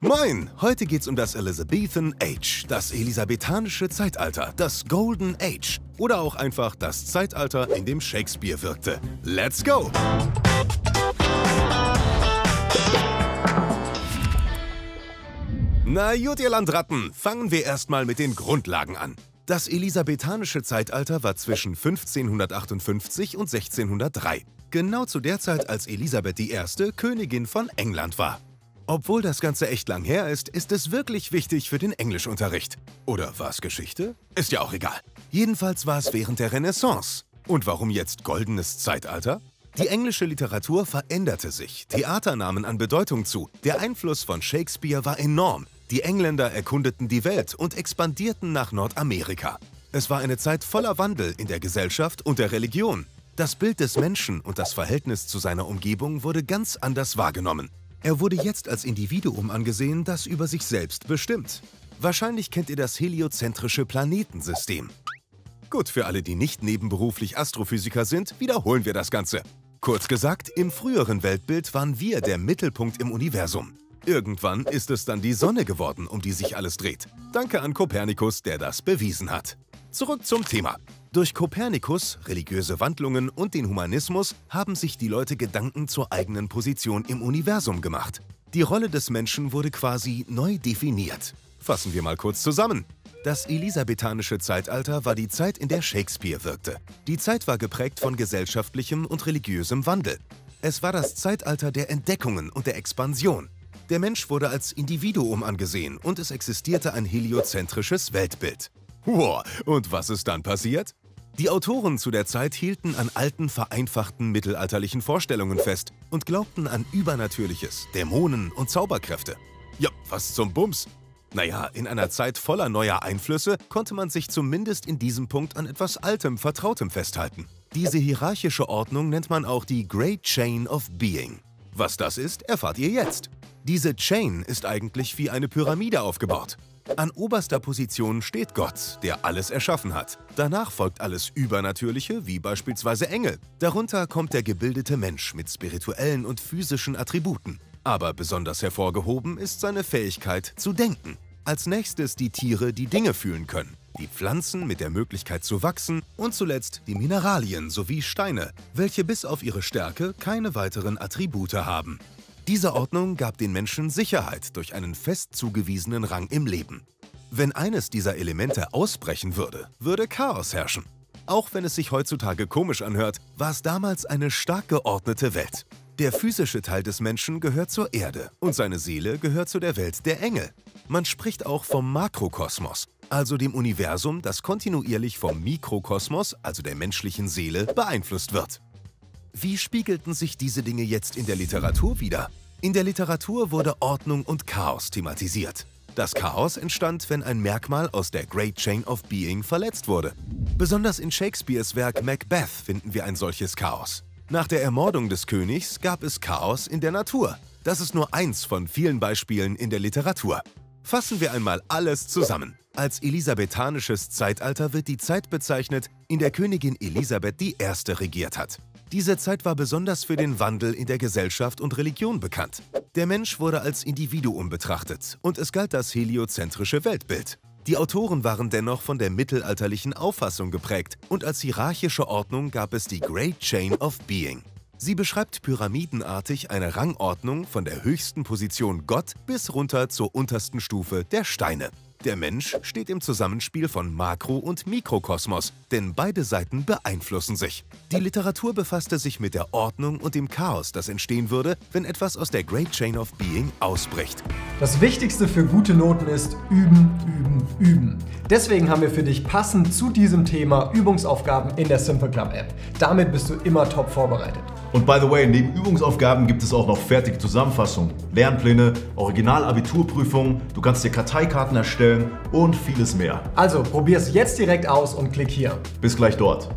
Moin! Heute geht's um das Elizabethan Age, das elisabethanische Zeitalter, das Golden Age oder auch einfach das Zeitalter, in dem Shakespeare wirkte. Let's go! Na gut, ihr Landratten, fangen wir erstmal mit den Grundlagen an. Das elisabethanische Zeitalter war zwischen 1558 und 1603, genau zu der Zeit, als Elisabeth I. Königin von England war. Obwohl das Ganze echt lang her ist, ist es wirklich wichtig für den Englischunterricht. Oder war es Geschichte? Ist ja auch egal. Jedenfalls war es während der Renaissance. Und warum jetzt goldenes Zeitalter? Die englische Literatur veränderte sich, Theater nahmen an Bedeutung zu, der Einfluss von Shakespeare war enorm, die Engländer erkundeten die Welt und expandierten nach Nordamerika. Es war eine Zeit voller Wandel in der Gesellschaft und der Religion. Das Bild des Menschen und das Verhältnis zu seiner Umgebung wurde ganz anders wahrgenommen. Er wurde jetzt als Individuum angesehen, das über sich selbst bestimmt. Wahrscheinlich kennt ihr das heliozentrische Planetensystem. Gut, für alle, die nicht nebenberuflich Astrophysiker sind, wiederholen wir das Ganze. Kurz gesagt, im früheren Weltbild waren wir der Mittelpunkt im Universum. Irgendwann ist es dann die Sonne geworden, um die sich alles dreht. Danke an Kopernikus, der das bewiesen hat. Zurück zum Thema. Durch Kopernikus, religiöse Wandlungen und den Humanismus haben sich die Leute Gedanken zur eigenen Position im Universum gemacht. Die Rolle des Menschen wurde quasi neu definiert. Fassen wir mal kurz zusammen. Das elisabethanische Zeitalter war die Zeit, in der Shakespeare wirkte. Die Zeit war geprägt von gesellschaftlichem und religiösem Wandel. Es war das Zeitalter der Entdeckungen und der Expansion. Der Mensch wurde als Individuum angesehen und es existierte ein heliozentrisches Weltbild. Wow, und was ist dann passiert? Die Autoren zu der Zeit hielten an alten, vereinfachten mittelalterlichen Vorstellungen fest und glaubten an Übernatürliches, Dämonen und Zauberkräfte. Ja, was zum Bums? Naja, in einer Zeit voller neuer Einflüsse konnte man sich zumindest in diesem Punkt an etwas Altem, Vertrautem festhalten. Diese hierarchische Ordnung nennt man auch die Great Chain of Being. Was das ist, erfahrt ihr jetzt. Diese Chain ist eigentlich wie eine Pyramide aufgebaut. An oberster Position steht Gott, der alles erschaffen hat. Danach folgt alles Übernatürliche, wie beispielsweise Engel. Darunter kommt der gebildete Mensch mit spirituellen und physischen Attributen. Aber besonders hervorgehoben ist seine Fähigkeit zu denken. Als nächstes die Tiere, die Dinge fühlen können. Die Pflanzen mit der Möglichkeit zu wachsen und zuletzt die Mineralien sowie Steine, welche bis auf ihre Stärke keine weiteren Attribute haben. Diese Ordnung gab den Menschen Sicherheit durch einen fest zugewiesenen Rang im Leben. Wenn eines dieser Elemente ausbrechen würde, würde Chaos herrschen. Auch wenn es sich heutzutage komisch anhört, war es damals eine stark geordnete Welt. Der physische Teil des Menschen gehört zur Erde und seine Seele gehört zu der Welt der Engel. Man spricht auch vom Makrokosmos, also dem Universum, das kontinuierlich vom Mikrokosmos, also der menschlichen Seele, beeinflusst wird. Wie spiegelten sich diese Dinge jetzt in der Literatur wider? In der Literatur wurde Ordnung und Chaos thematisiert. Das Chaos entstand, wenn ein Merkmal aus der Great Chain of Being verletzt wurde. Besonders in Shakespeares Werk Macbeth finden wir ein solches Chaos. Nach der Ermordung des Königs gab es Chaos in der Natur. Das ist nur eins von vielen Beispielen in der Literatur. Fassen wir einmal alles zusammen. Als elisabethanisches Zeitalter wird die Zeit bezeichnet, in der Königin Elisabeth I. regiert hat. Diese Zeit war besonders für den Wandel in der Gesellschaft und Religion bekannt. Der Mensch wurde als Individuum betrachtet und es galt das heliozentrische Weltbild. Die Autoren waren dennoch von der mittelalterlichen Auffassung geprägt und als hierarchische Ordnung gab es die Great Chain of Being. Sie beschreibt pyramidenartig eine Rangordnung von der höchsten Position Gott bis runter zur untersten Stufe der Steine. Der Mensch steht im Zusammenspiel von Makro- und Mikrokosmos, denn beide Seiten beeinflussen sich. Die Literatur befasste sich mit der Ordnung und dem Chaos, das entstehen würde, wenn etwas aus der Great Chain of Being ausbricht. Das Wichtigste für gute Noten ist üben, üben, üben. Deswegen haben wir für dich passend zu diesem Thema Übungsaufgaben in der Simple Club App. Damit bist du immer top vorbereitet. Und by the way, neben Übungsaufgaben gibt es auch noch fertige Zusammenfassungen, Lernpläne, Original-Abiturprüfungen, du kannst dir Karteikarten erstellen und vieles mehr. Also probier es jetzt direkt aus und klick hier. Bis gleich dort.